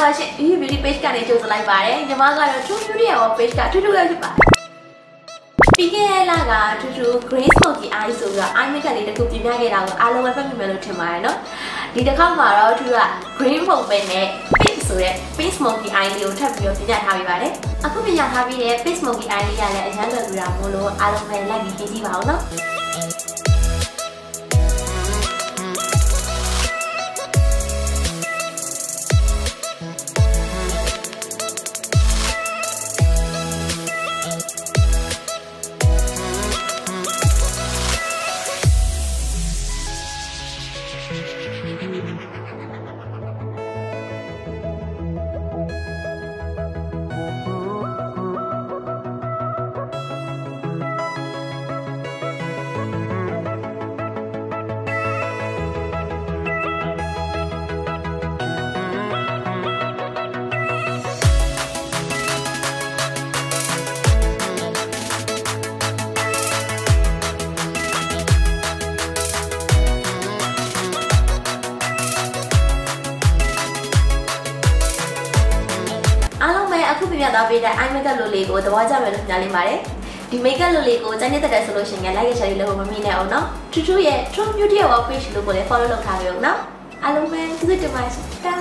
EU Beauty page ကနေကြိုဆိုလိုက်ပါတယ်ညီမကတော့ True Beauty ရဲ့ page ကထူးထူးလေးဖြစ်ပါတယ်ပြီးခဲ့တဲ့လကထူးထူး Grey Smoky Eye ဆိုပြီးတော့ eye makeup လေးတစ်ခုပြင်ပြခဲ့တာကိုအားလုံးပဲဖတ်မိမယ်လို့ထင်ပါတယ်နော်ဒီတစ်ခါမှာတော့ထူးက green ပုံပဲနဲ့ pink ဆိုတဲ့ pink smoky eye လေးကိုထပ်ပြီးတော့ပြင်ပြထားပေးပါတယ်အခုပြင်ပြထားပြီးတဲ့ pink smoky eye လေးကလည်းအရန်လွယ်ကူတာမို့လို့အားလုံးပဲလိုက်ပြီးပြင်ကြည့်ပါဦးနော် ခုပြပြသွားပေးတဲ့ eye makeup လိုလေးကိုသဘောကျမယ်လို့ညှာလင်းပါတယ်ဒီ makeup လိုလေးကိုစနေတက်တယ်ဆိုလို့ရှိရင် like ရ share လေးလုပ်ဖို့မမီနဲ့အောင်နော်ထူးထူးရဲ့ True Beauty ရဲ့ page လို့ကိုလည်း follow လုပ်ထားပေးအောင်နော်အားလုံးပဲကျေးဇူးတင်ပါတယ်တာ